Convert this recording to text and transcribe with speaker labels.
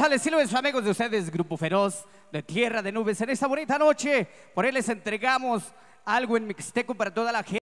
Speaker 1: al estilo de sus amigos de ustedes, Grupo Feroz de Tierra de Nubes. En esta bonita noche, por ahí les entregamos algo en Mixteco para toda la gente.